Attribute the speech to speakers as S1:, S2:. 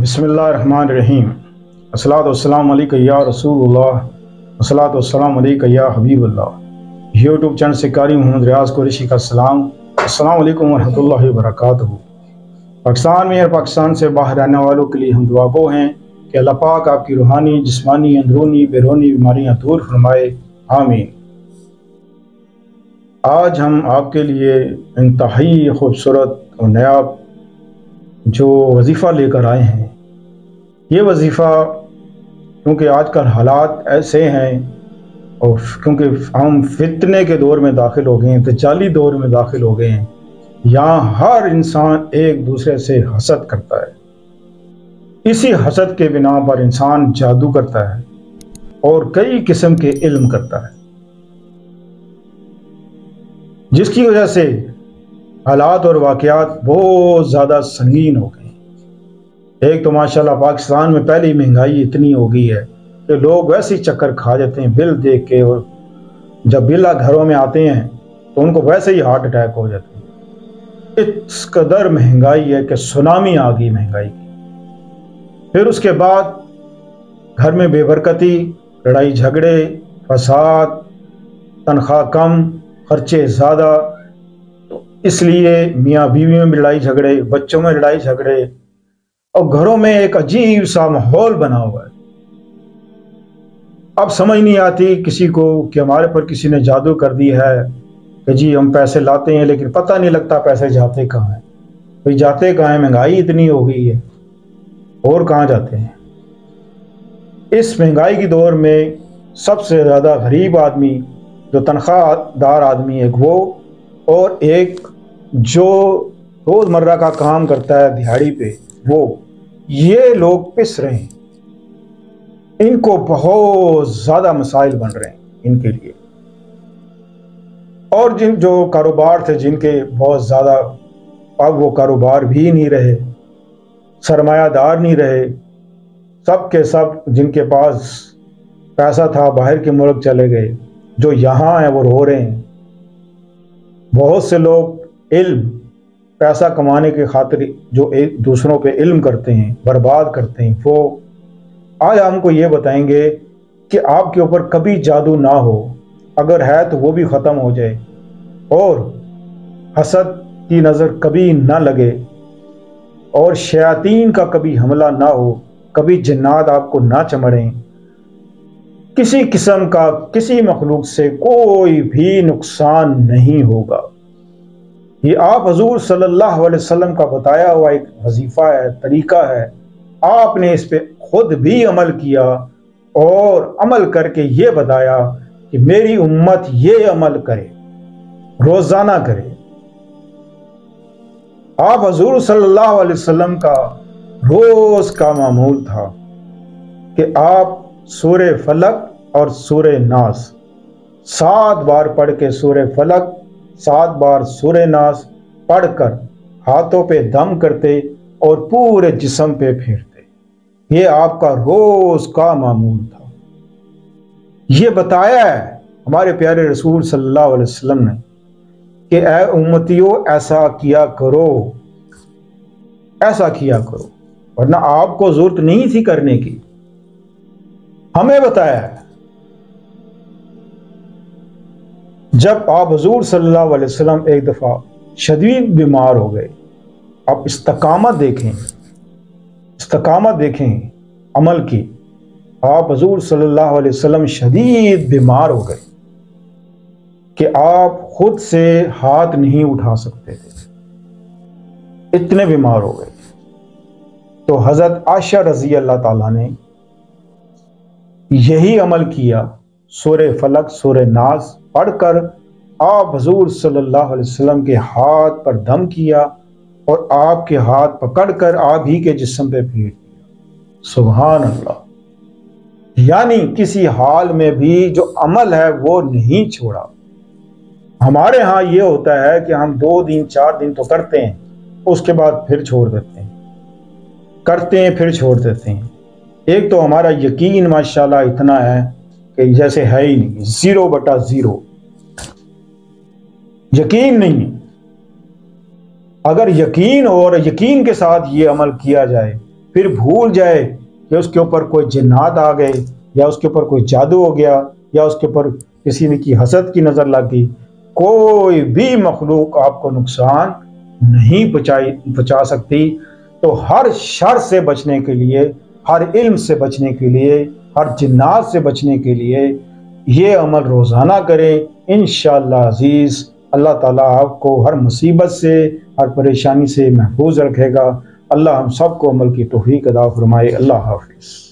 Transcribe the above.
S1: बसमीम असलातम या रसूल असलातम या हबीबल्ला यूट्यूब चैनल से कारी मोहम्मद रियाज कुरैशी का सलाम। अस्सलाम वालेकुम वरहमतुल्लाहि वबरकातुहू पाकिस्तान में और पाकिस्तान से बाहर आने वालों के लिए हम दुआ गो हैं कि अल्लाह पाक आपकी रूहानी, जिस्मानी, अंदरूनी बैरूनी बीमारियाँ दूर फरमाए। आमीन। आज हम आपके लिए इंतहाई खूबसूरत और नया जो वजीफ़ा लेकर आए हैं, ये वजीफ़ा, क्योंकि आजकल हालात ऐसे हैं और क्योंकि हम फितने के दौर में दाखिल हो गए हैं, तजाली दौर में दाखिल हो गए हैं यहाँ हर इंसान एक दूसरे से हसद करता है। इसी हसद के बिना पर इंसान जादू करता है और कई किस्म के इल्म करता है। जिसकी वजह से हालात और वाक़ात बहुत ज़्यादा संगीन हो गए। एक तो माशाल्लाह पाकिस्तान में पहली महँगाई इतनी हो गई है कि लोग वैसे ही चक्कर खा जाते हैं, बिल देख के और जब बिल घरों में आते हैं तो उनको वैसे ही हार्ट अटैक हो जाते हैं। इस कदर महँगाई है कि सुनामी आ गई महँगाई की। फिर उसके बाद घर में बेबरकती, लड़ाई झगड़े, फसाद, तनख्वाह कम, खर्चे ज़्यादा तो इसलिए मियाँ बीवी में भी लड़ाई झगड़े, बच्चों में लड़ाई झगड़े, और घरों में एक अजीब सा माहौल बना हुआ है। अब समझ नहीं आती किसी को कि हमारे पर किसी ने जादू कर दी है कि जी, हम पैसे लाते हैं, लेकिन पता नहीं लगता पैसे जाते कहाँ हैं। भाई, जाते कहाँ हैं? महँगाई इतनी हो गई है। और कहाँ जाते हैं? इस महँगाई की दौर में सबसे ज़्यादा गरीब आदमी, जो तनख्वाहदार आदमी है, वो और एक जो रोज़मर्रा का काम करता है दिहाड़ी पे, वो ये लोग पिस रहे हैं। इनको बहुत ज़्यादा मसाइल बन रहे हैं इनके लिए। और जिन जो कारोबार थे, जिनके बहुत ज़्यादा, अब वो कारोबार भी नहीं रहे, सरमायादार नहीं रहे, सब के सब जिनके पास पैसा था, बाहर के मुल्क चले गए, जो यहाँ हैं, वो रो रहे हैं। बहुत से लोग इल्म, पैसा कमाने के खातिर जो एक दूसरों पे इल्म करते हैं, बर्बाद करते हैं, वो आज हमको ये बताएँगे कि आपके ऊपर कभी जादू ना हो। अगर है तो वो भी ख़त्म हो जाए। और हसद की नज़र कभी ना लगे और शयातीन का कभी हमला ना हो, कभी जन्नात आपको ना चमड़ें। किसी किस्म का, किसी मखलूक से कोई भी नुकसान नहीं होगा। ये आप हजूर सल्लल्लाहु अलैहि वसल्लम का बताया हुआ एक वजीफ़ा है, तरीका है। आपने इस पे खुद भी अमल किया और अमल करके ये बताया कि मेरी उम्मत ये अमल करे, रोज़ाना करे। आप हजूर सल्लल्लाहु अलैहि वसल्लम का रोज का मामूल था कि आप सूर्य फलक और सूर्य नास, सात बार पढ़ के सूर्य फलक, सात बार सूर्य नास पढ़कर हाथों पे दम करते और पूरे जिसम पे फेरते। ये आपका रोज का मामूल था। ये बताया है हमारे प्यारे रसूल सल्लल्लाहु अलैहि वसल्लम ने कि ए उम्मतियों, ऐसा किया करो। ऐसा किया करो। वरना आपको ज़रूरत नहीं थी करने की। हमें बताया है। जब आप हजूर सल्लल्लाहु अलैहि वसल्लम एक दफ़ा शदीद बीमार हो गए, आप इस्तकामत देखें इस्तकामत देखें अमल की। आप हजूर सल्लल्लाहु अलैहि वसल्लम शदीद बीमार हो गए कि आप खुद से हाथ नहीं उठा सकते थे। इतने बीमार हो गए। तो हज़रत आशा रज़ी अल्लाह ताला ने यही अमल किया सूर फलक सूर नाज पढ़कर आप हजूर सल्लल्लाहु अलैहि वसल्लम के हाथ पर दम किया और आपके हाथ पकड़कर आप ही के जिस्म पे फेर दिया। सुबहान अल्लाह। यानी किसी हाल में भी जो अमल है वो नहीं छोड़ा। हमारे यहाँ ये होता है कि हम दो दिन, चार दिन तो करते हैं, उसके बाद फिर छोड़ देते हैं। करते हैं, फिर छोड़ देते हैं। एक तो हमारा यकीन, माशाल्लाह, इतना है कि जैसे है ही नहीं, ज़ीरो बटा ज़ीरो। यकीन नहीं है। अगर यकीन और यकीन के साथ ये अमल किया जाए, फिर भूल जाए कि उसके ऊपर कोई जिन्नात आ गए, या उसके ऊपर कोई जादू हो गया, या उसके ऊपर किसी ने की हसद की नज़र लग गई, कोई भी मखलूक आपको नुकसान नहीं पहुँचाई, पहुँचा सकती। तो हर शर से बचने के लिए, हर इल्म से बचने के लिए, हर जिन्नात से बचने के लिए ये अमल रोज़ाना करें। इन अज़ीज़, अल्लाह ताला आपको हर मुसीबत से, हर परेशानी से महफूज रखेगा। अल्लाह हम सबको अमल की तोफ़ी अदा फरमाए। अल्लाह हाफिज़।